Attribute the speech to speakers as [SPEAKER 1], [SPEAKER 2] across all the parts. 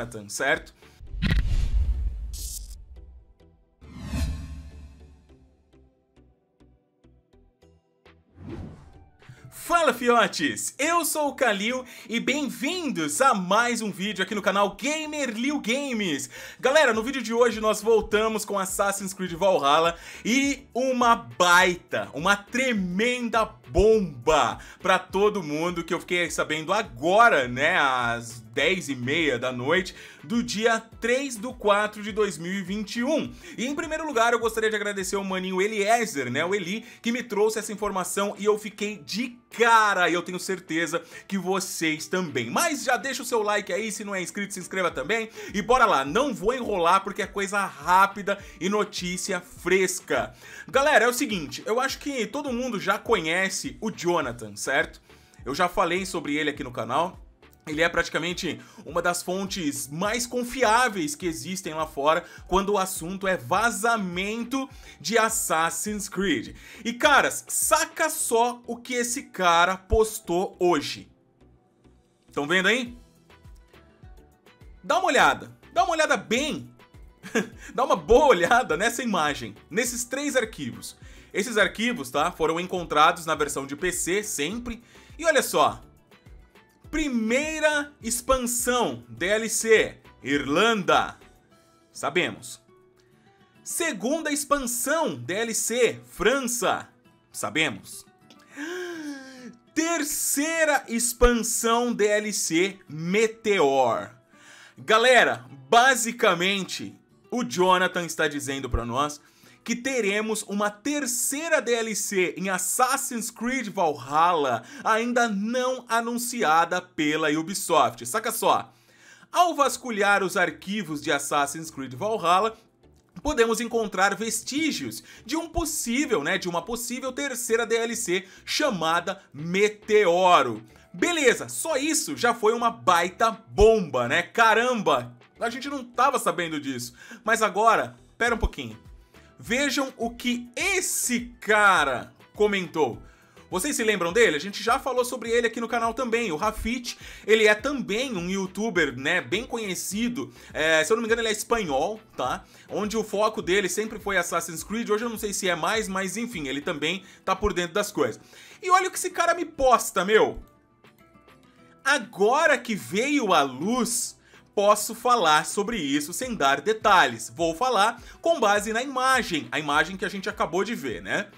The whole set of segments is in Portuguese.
[SPEAKER 1] Jonathan, certo? Fala fiotes, eu sou o Kalil e bem-vindos a mais um vídeo aqui no canal Gamer Liu Games. Galera, no vídeo de hoje nós voltamos com Assassin's Creed Valhalla e uma baita, uma tremenda bomba pra todo mundo que eu fiquei sabendo agora, né, 10 e meia da noite do dia 3 do 4 de 2021. E em primeiro lugar, eu gostaria de agradecer ao maninho Eliezer, né, o Eli, que me trouxe essa informação e eu fiquei de cara, e eu tenho certeza que vocês também. Mas já deixa o seu like aí, se não é inscrito, se inscreva também. E bora lá, não vou enrolar porque é coisa rápida e notícia fresca. Galera, é o seguinte, eu acho que todo mundo já conhece o Jonathan, certo? Eu já falei sobre ele aqui no canal. Ele é praticamente uma das fontes mais confiáveis que existem lá fora quando o assunto é vazamento de Assassin's Creed. E caras, saca só o que esse cara postou hoje. Estão vendo aí? Dá uma olhada, dá uma olhada bem, dá uma boa olhada nessa imagem, nesses três arquivos. Esses arquivos, tá, foram encontrados na versão de PC sempre. E olha só, Primeira expansão DLC, Irlanda. Sabemos. Segunda expansão DLC, França. Sabemos. Terceira expansão DLC, Meteor. Galera, basicamente, o Jonathan está dizendo para nós que teremos uma terceira DLC em Assassin's Creed Valhalla, ainda não anunciada pela Ubisoft. Saca só! Ao vasculhar os arquivos de Assassin's Creed Valhalla, podemos encontrar vestígios de um possível, né, de uma possível terceira DLC chamada Meteoro. Beleza, só isso já foi uma baita bomba, né? Caramba, a gente não tava sabendo disso. Mas agora, pera um pouquinho. Vejam o que esse cara comentou. Vocês se lembram dele? A gente já falou sobre ele aqui no canal também. O Rafit, ele é também um youtuber, né, bem conhecido. É, se eu não me engano, ele é espanhol, tá? Onde o foco dele sempre foi Assassin's Creed. Hoje eu não sei se é mais, mas enfim, ele também tá por dentro das coisas. E olha o que esse cara me posta, meu. Agora que veio a luz posso falar sobre isso sem dar detalhes. Vou falar com base na imagem, a imagem que a gente acabou de ver, né?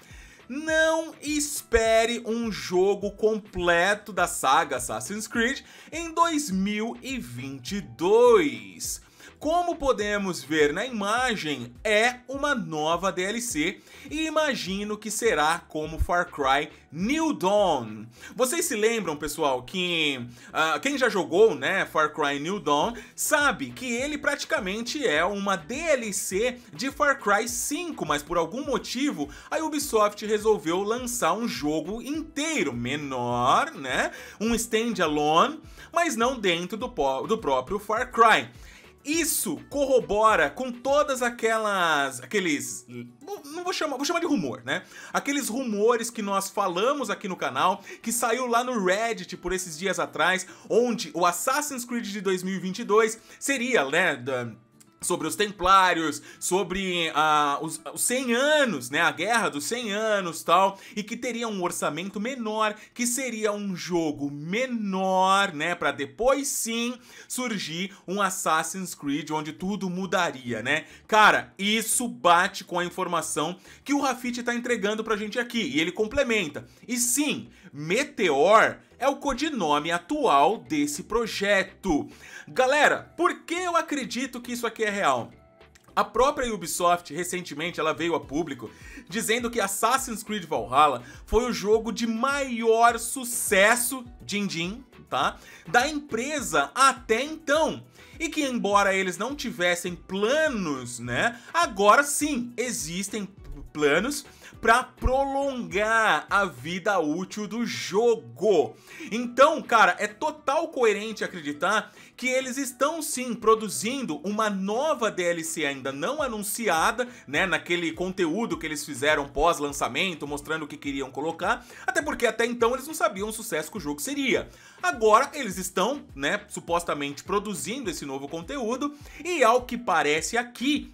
[SPEAKER 1] Não espere um jogo completo da saga Assassin's Creed em 2022. Como podemos ver na imagem, é uma nova DLC e imagino que será como Far Cry New Dawn. Vocês se lembram, pessoal, que uh, quem já jogou, né, Far Cry New Dawn, sabe que ele praticamente é uma DLC de Far Cry 5, mas por algum motivo a Ubisoft resolveu lançar um jogo inteiro, menor, né, um standalone, mas não dentro do, do próprio Far Cry. Isso corrobora com todas aquelas. aqueles. Não vou chamar, vou chamar de rumor, né? Aqueles rumores que nós falamos aqui no canal, que saiu lá no Reddit por esses dias atrás, onde o Assassin's Creed de 2022 seria, né? Da, sobre os Templários, sobre uh, os, os 100 anos, né, a Guerra dos 100 anos tal, e que teria um orçamento menor, que seria um jogo menor, né, para depois sim surgir um Assassin's Creed onde tudo mudaria, né? Cara, isso bate com a informação que o Rafit tá entregando pra gente aqui, e ele complementa. E sim, Meteor é o codinome atual desse projeto. Galera, por que eu acredito que isso aqui é real? A própria Ubisoft, recentemente, ela veio a público dizendo que Assassin's Creed Valhalla foi o jogo de maior sucesso, din din, tá? Da empresa até então. E que embora eles não tivessem planos, né? Agora sim, existem planos para prolongar a vida útil do jogo. Então, cara, é total coerente acreditar que eles estão sim produzindo uma nova DLC ainda não anunciada, né, naquele conteúdo que eles fizeram pós-lançamento, mostrando o que queriam colocar, até porque até então eles não sabiam o sucesso que o jogo seria. Agora eles estão, né, supostamente produzindo esse novo conteúdo e ao que parece aqui,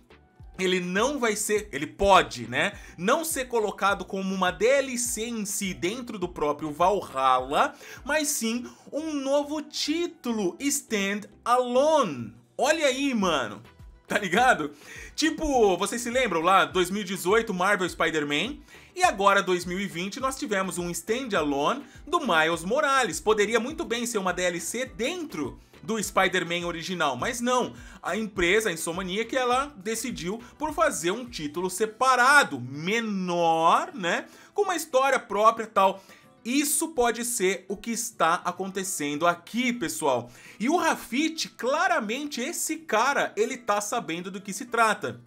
[SPEAKER 1] ele não vai ser, ele pode, né, não ser colocado como uma DLC em si dentro do próprio Valhalla, mas sim um novo título Stand Alone. Olha aí, mano. Tá ligado? Tipo, vocês se lembram lá, 2018 Marvel Spider-Man e agora 2020 nós tivemos um Stand Alone do Miles Morales. Poderia muito bem ser uma DLC dentro do Spider-Man original, mas não. A empresa, a que ela decidiu por fazer um título separado, menor, né? Com uma história própria tal. Isso pode ser o que está acontecendo aqui, pessoal. E o Rafit, claramente esse cara, ele tá sabendo do que se trata.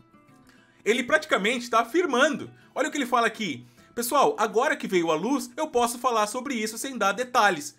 [SPEAKER 1] Ele praticamente está afirmando. Olha o que ele fala aqui. Pessoal, agora que veio a luz, eu posso falar sobre isso sem dar detalhes.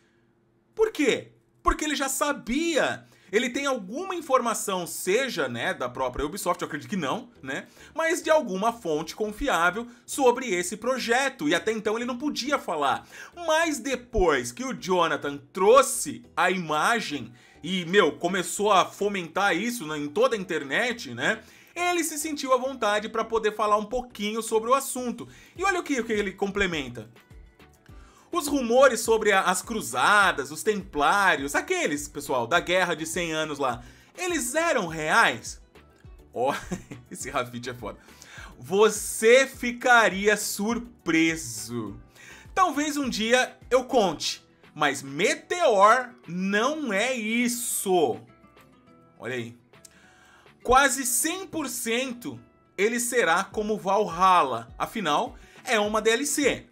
[SPEAKER 1] Por quê? Porque ele já sabia. Ele tem alguma informação, seja, né, da própria Ubisoft, eu acredito que não, né, mas de alguma fonte confiável sobre esse projeto, e até então ele não podia falar. Mas depois que o Jonathan trouxe a imagem e, meu, começou a fomentar isso né, em toda a internet, né, ele se sentiu à vontade para poder falar um pouquinho sobre o assunto. E olha o que, o que ele complementa. Os rumores sobre a, as cruzadas, os templários, aqueles, pessoal, da guerra de 100 anos lá, eles eram reais? Ó, oh, esse Rafit é foda. Você ficaria surpreso. Talvez um dia eu conte, mas Meteor não é isso. Olha aí. Quase 100% ele será como Valhalla, afinal, é uma DLC.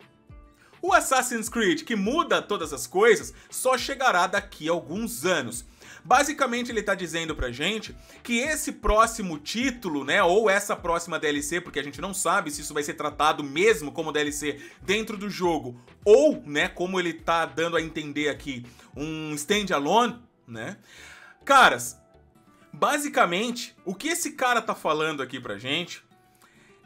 [SPEAKER 1] O Assassin's Creed, que muda todas as coisas, só chegará daqui a alguns anos. Basicamente ele está dizendo pra gente que esse próximo título, né, ou essa próxima DLC, porque a gente não sabe se isso vai ser tratado mesmo como DLC dentro do jogo, ou, né, como ele tá dando a entender aqui, um standalone, né? Caras, basicamente, o que esse cara tá falando aqui pra gente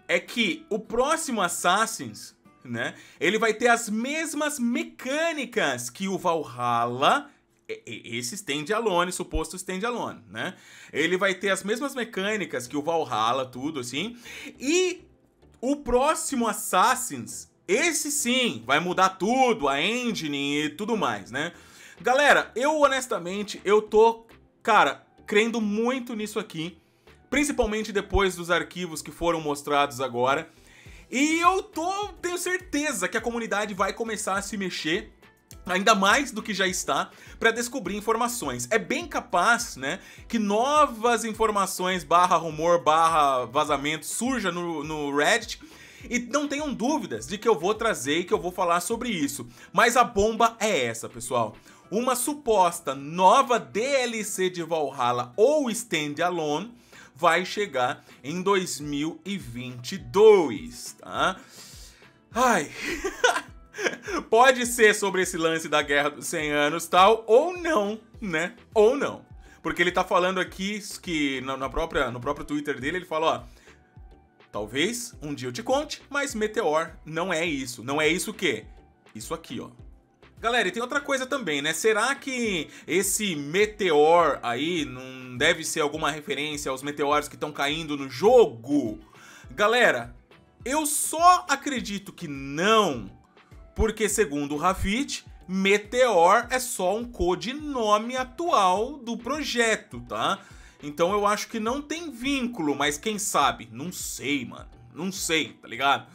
[SPEAKER 1] é que o próximo Assassin's né? Ele vai ter as mesmas mecânicas que o Valhalla, esse standalone, suposto standalone, né? Ele vai ter as mesmas mecânicas que o Valhalla, tudo assim. E o próximo Assassins, esse sim, vai mudar tudo, a engine e tudo mais, né? Galera, eu honestamente, eu tô, cara, crendo muito nisso aqui, principalmente depois dos arquivos que foram mostrados agora. E eu tô, tenho certeza que a comunidade vai começar a se mexer ainda mais do que já está, para descobrir informações. É bem capaz, né, que novas informações barra rumor, barra vazamento surja no, no Reddit e não tenham dúvidas de que eu vou trazer e que eu vou falar sobre isso. Mas a bomba é essa, pessoal. Uma suposta nova DLC de Valhalla ou Standalone vai chegar em 2022, tá? Ai. Pode ser sobre esse lance da Guerra dos 100 Anos tal, ou não, né? Ou não. Porque ele tá falando aqui que na própria, no próprio Twitter dele, ele fala, ó, talvez um dia eu te conte, mas Meteor não é isso. Não é isso o quê? Isso aqui, ó. Galera, e tem outra coisa também, né? Será que esse meteor aí não deve ser alguma referência aos meteoros que estão caindo no jogo? Galera, eu só acredito que não, porque segundo o Rafit, Meteor é só um codinome atual do projeto, tá? Então eu acho que não tem vínculo, mas quem sabe? Não sei, mano. Não sei, tá ligado?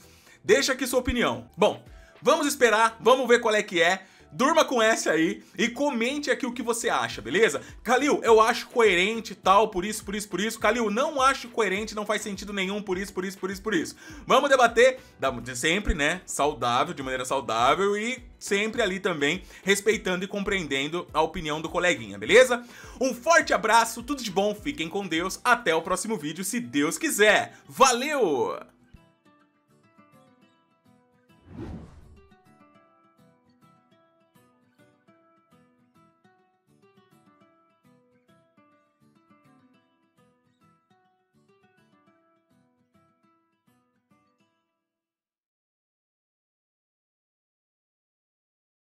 [SPEAKER 1] Deixa aqui sua opinião. Bom, vamos esperar, vamos ver qual é que é durma com essa aí e comente aqui o que você acha, beleza? Kalil, eu acho coerente tal, por isso, por isso, por isso. Kalil, não acho coerente, não faz sentido nenhum, por isso, por isso, por isso, por isso. Vamos debater, sempre, né, saudável, de maneira saudável e sempre ali também respeitando e compreendendo a opinião do coleguinha, beleza? Um forte abraço, tudo de bom, fiquem com Deus, até o próximo vídeo, se Deus quiser. Valeu!